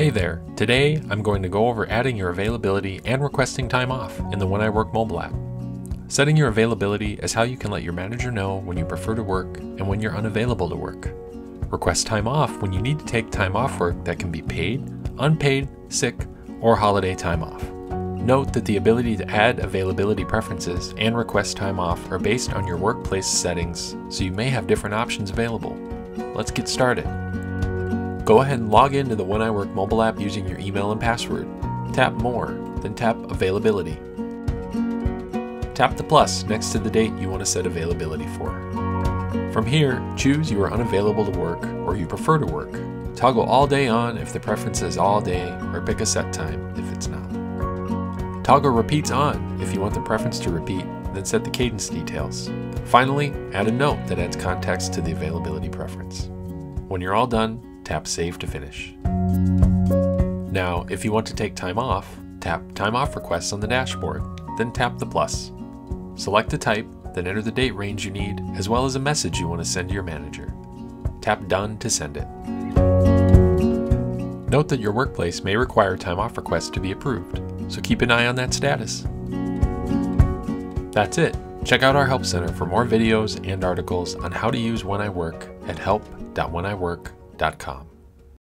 Hey there, today I'm going to go over adding your availability and requesting time off in the When I Work mobile app. Setting your availability is how you can let your manager know when you prefer to work and when you're unavailable to work. Request time off when you need to take time off work that can be paid, unpaid, sick, or holiday time off. Note that the ability to add availability preferences and request time off are based on your workplace settings, so you may have different options available. Let's get started. Go ahead and log into the When I Work mobile app using your email and password. Tap More, then tap Availability. Tap the plus next to the date you want to set availability for. From here, choose you are unavailable to work or you prefer to work. Toggle all day on if the preference is all day or pick a set time if it's not. Toggle repeats on if you want the preference to repeat, then set the cadence details. Finally, add a note that adds context to the availability preference. When you're all done, tap Save to finish. Now, if you want to take time off, tap Time Off Requests on the dashboard, then tap the plus. Select a type, then enter the date range you need, as well as a message you want to send to your manager. Tap Done to send it. Note that your workplace may require time off requests to be approved, so keep an eye on that status. That's it. Check out our Help Center for more videos and articles on how to use When I Work at help.wheniwork.com www.thebrainfeed.com.